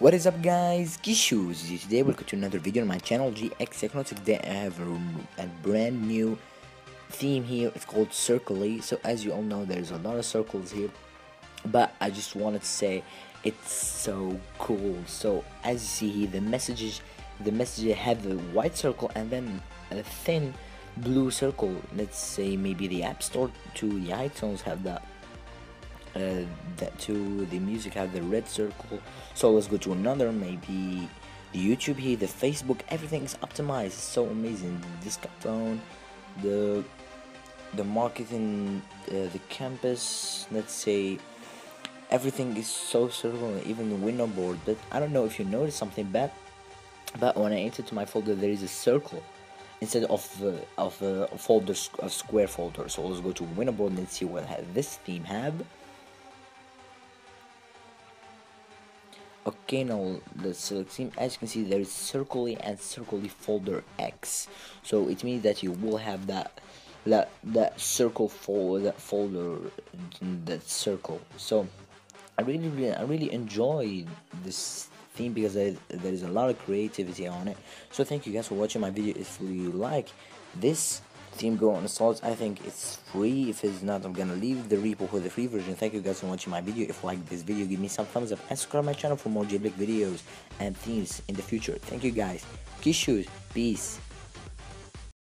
What is up guys, Kishus, today welcome to another video on my channel GX Techno. Today I have a, brand new theme here, it's called Circly. So as you all know there's a lot of circles here, but I just wanted to say it's so cool. So as you see here the messages, the messages have a white circle and then a thin blue circle. Let's say maybe the App Store to the iTunes have that uh, that to the music have the red circle. So let's go to another maybe the youtube here the facebook everything is optimized. It's so amazing. The phone the the marketing uh, the campus let's say everything is so circle even the WinterBoard. But i don't know if you noticed something bad but when i enter to my folder there is a circle instead of uh, of uh, a folder a square folder. So let's go to WinterBoard and see what this theme have okay now let's select theme. As you can see there is circly and circly folder x. So it means that you will have that that that circle folder that folder that circle. So i really really i really enjoy this theme because there is a lot of creativity on it. So thank you guys for watching my video. If you like this theme go on assaults i think it's free. If it's not i'm gonna leave the repo for the free version. Thank you guys for watching my video. If you like this video give me some thumbs up and subscribe my channel for more jailbreak videos and themes in the future. Thank you guys. Kiss shoes peace